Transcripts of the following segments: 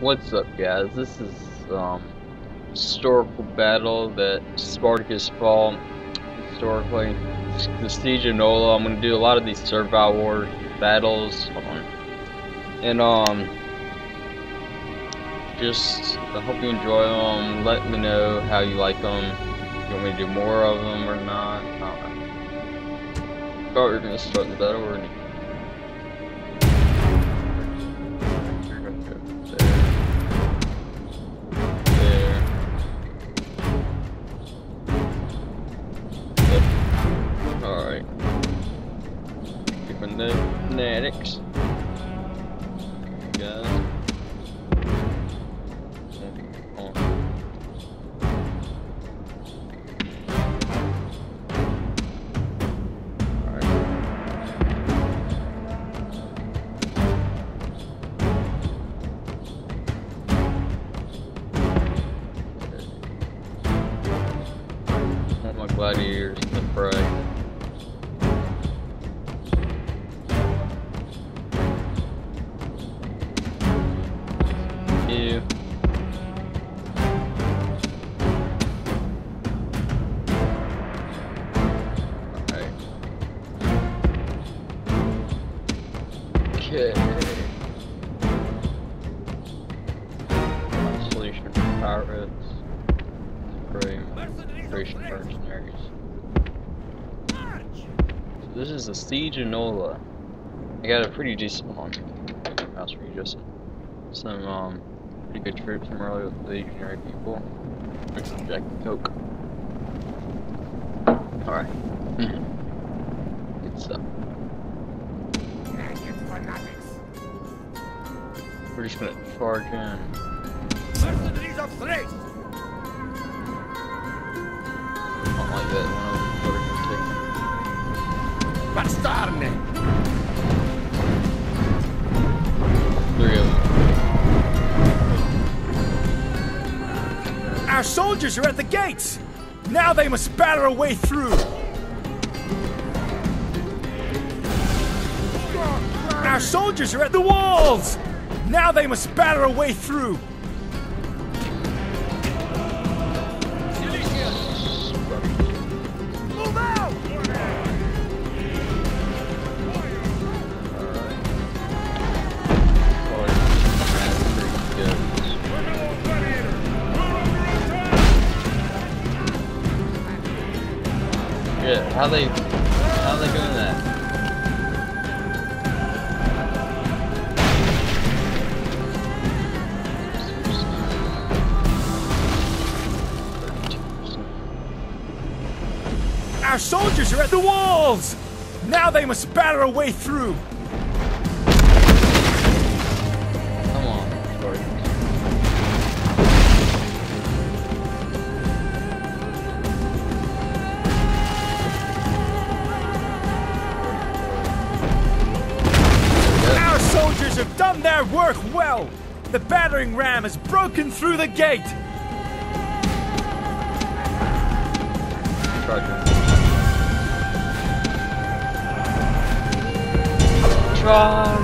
What's up, guys? This is um historical battle that Spartacus fought historically. The Siege of Nola. I'm gonna do a lot of these Servile War battles, and um, just I hope you enjoy them. Let me know how you like them. You want me to do more of them or not? I don't know. We're gonna start the battle. Siege of Nola. I got a pretty decent one. For you, Justin. Some um pretty good troops from early legionary people. Drink some Jack and Coke. Alright. Good stuff. We're just gonna charge in. Mercenaries of Thrace! Not like that the Bastarnae! Three of them. Our soldiers are at the gates! Now they must batter a way through! Our soldiers are at the walls! Now they must batter a way through! How they how they doing that? Our soldiers are at the walls! Now they must batter a way through! The battering ram has broken through the gate! Charge!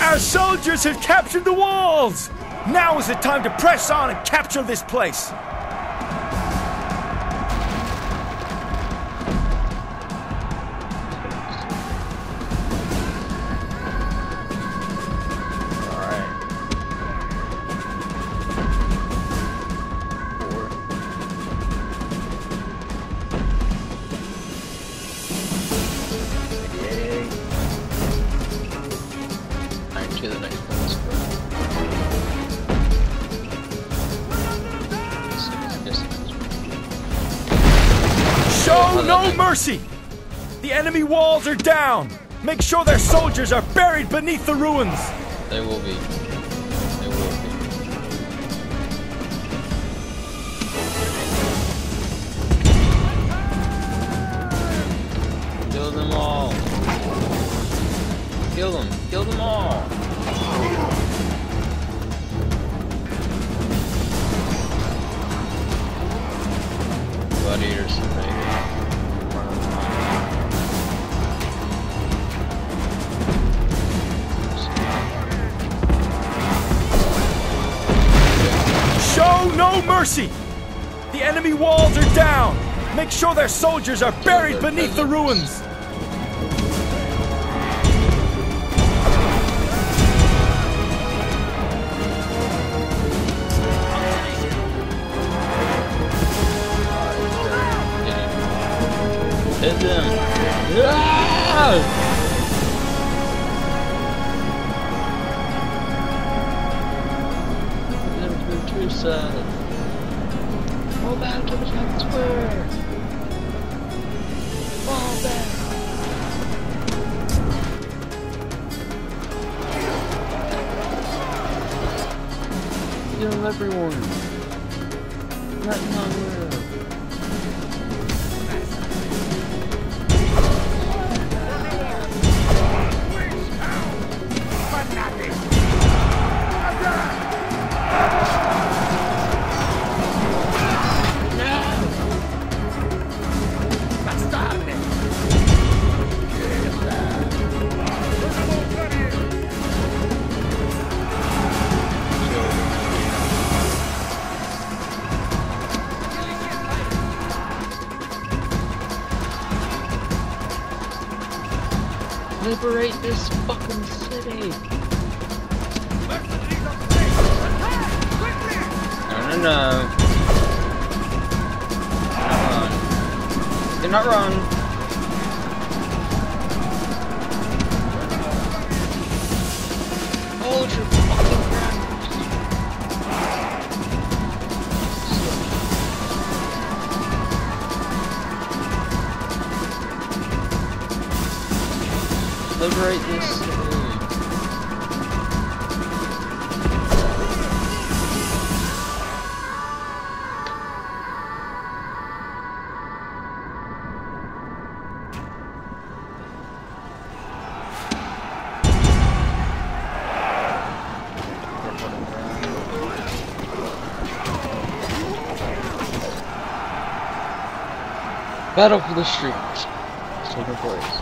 Our soldiers have captured the walls! Now is the time to press on and capture this place! Show no mercy! The enemy walls are down! Make sure their soldiers are buried beneath the ruins! They will be. They will be. Kill them all. Kill them. Kill them all. Mercy! The enemy walls are down! Make sure their soldiers are buried beneath the ruins! Hit them! Yeah! True side. Fall back to the square. Fall back. Kill everyone. Not No, no, no. Do not run. Do. Hold your fucking ground. Liberate this Battle for the streets. It's taking place.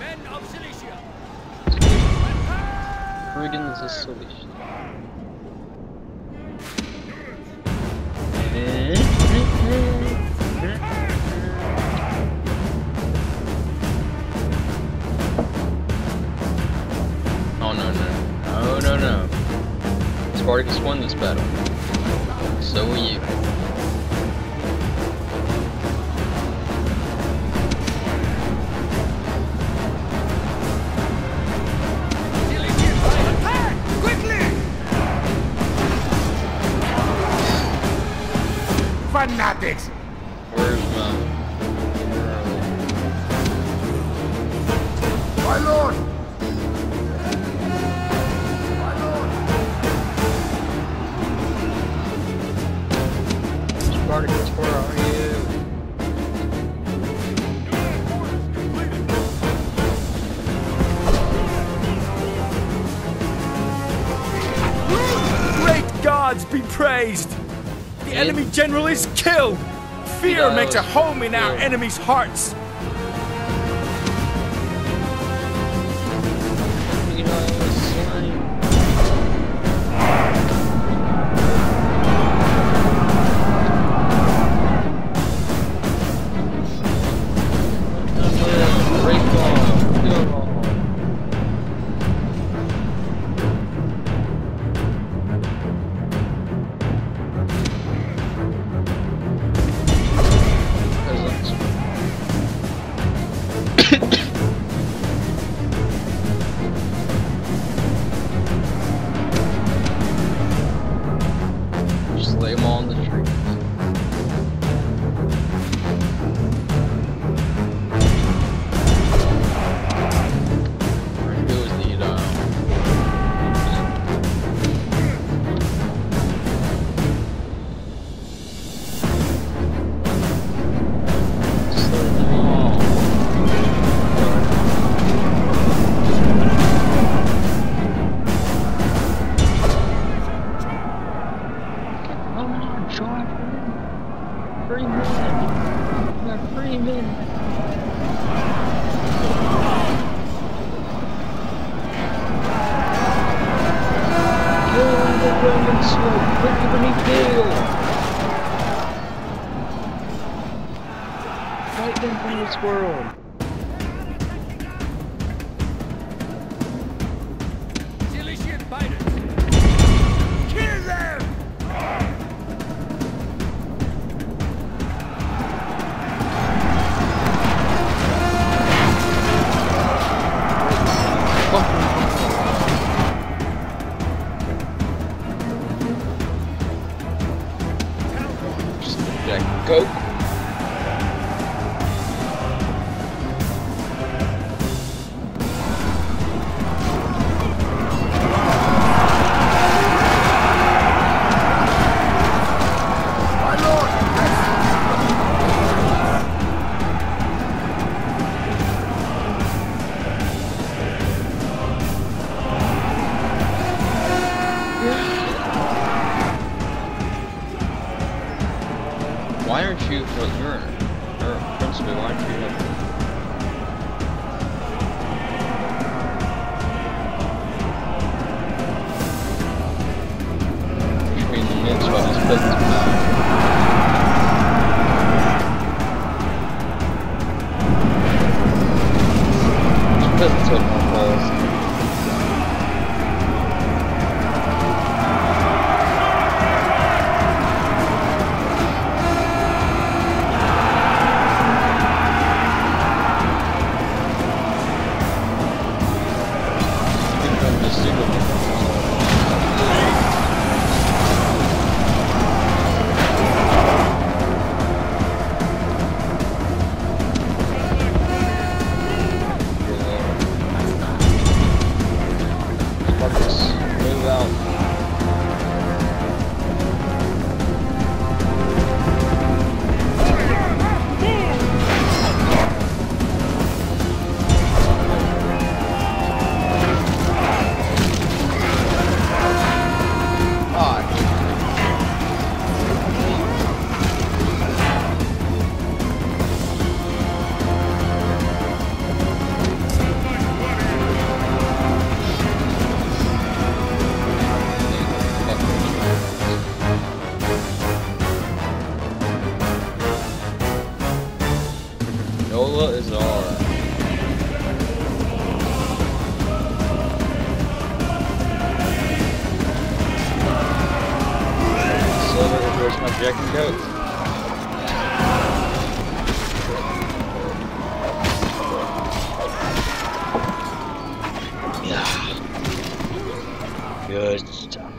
Men of Cilicia! Brigands of Solution. Spartacus won this battle. So will you. Fanatics! Enemy general is killed! Fear makes a home in our enemies' hearts! Mix Good stuff.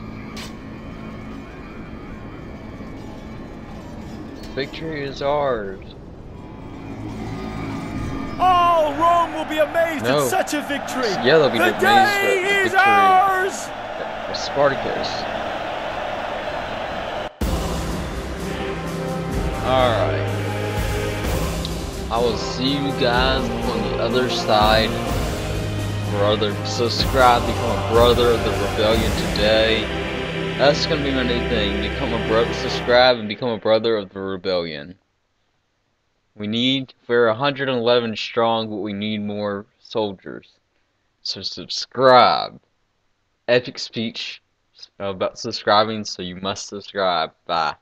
Victory is ours. All Rome will be amazed No. at such a victory. Yeah, they'll be the amazed day at the is victory. ours. Spartacus. Alright. I will see you guys on the other side. Brother, subscribe, become a brother of the rebellion today. That's gonna be my new thing. Become a brother, subscribe, and become a brother of the rebellion. We need, we're 111 strong, but we need more soldiers. So subscribe epic speech about subscribing, so you must subscribe. Bye.